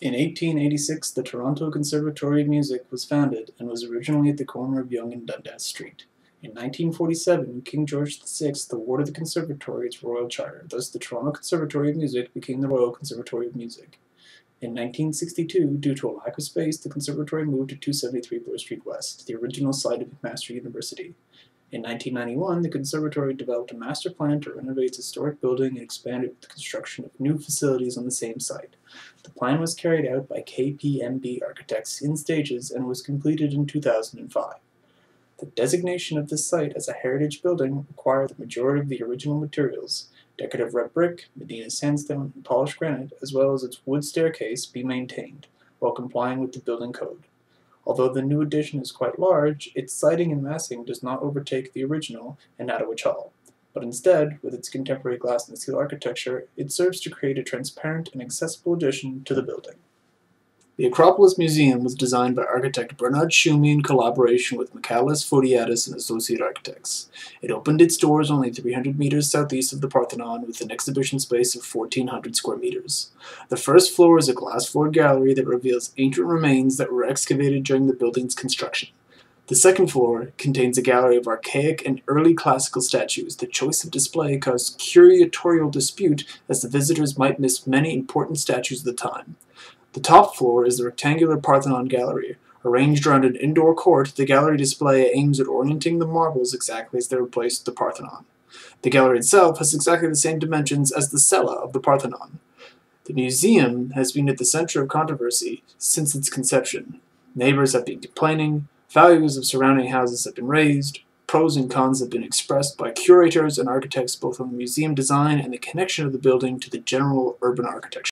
In 1886, the Toronto Conservatory of Music was founded and was originally at the corner of Yonge and Dundas Street. In 1947, King George VI awarded the conservatory its royal charter, thus the Toronto Conservatory of Music became the Royal Conservatory of Music. In 1962, due to a lack of space, the conservatory moved to 273 Bloor Street West, the original site of McMaster University. In 1991, the conservatory developed a master plan to renovate its historic building and expand it with the construction of new facilities on the same site. The plan was carried out by KPMB architects in stages and was completed in 2005. The designation of this site as a heritage building required the majority of the original materials, decorative red brick, Medina sandstone, and polished granite, as well as its wood staircase, be maintained, while complying with the building code. Although the new addition is quite large, its siding and massing does not overtake the original in Nottowich Hall, but instead, with its contemporary glass and steel architecture, it serves to create a transparent and accessible addition to the building. The Acropolis Museum was designed by architect Bernard Tschumi in collaboration with Michalis Photiadis and Associate Architects. It opened its doors only 300 meters southeast of the Parthenon with an exhibition space of 1,400 square meters. The first floor is a glass-floored gallery that reveals ancient remains that were excavated during the building's construction. The second floor contains a gallery of archaic and early classical statues. The choice of display caused curatorial dispute as the visitors might miss many important statues of the time. The top floor is the rectangular Parthenon Gallery. Arranged around an indoor court, the gallery display aims at orienting the marbles exactly as they were placed at the Parthenon. The gallery itself has exactly the same dimensions as the cella of the Parthenon. The museum has been at the center of controversy since its conception. Neighbors have been complaining, values of surrounding houses have been raised, pros and cons have been expressed by curators and architects both on the museum design and the connection of the building to the general urban architecture.